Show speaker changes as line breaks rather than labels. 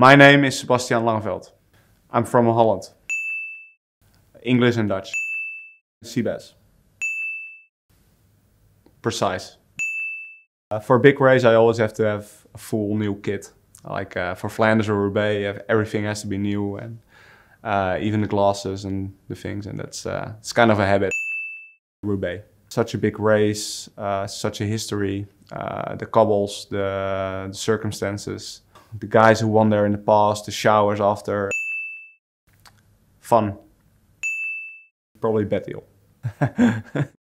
My name is Sebastian Langeveld. I'm from Holland. English and Dutch. Sebas. Precise. Uh, for a big race I always have to have a full new kit. Like uh, for Flanders or Roubaix, everything has to be new and uh, even the glasses and the things and that's uh, it's kind of a habit. Roubaix. Such a big race, uh, such a history, uh, the cobbles, the, the circumstances, the guys who won there in the past, the showers after. Fun. Probably bad deal.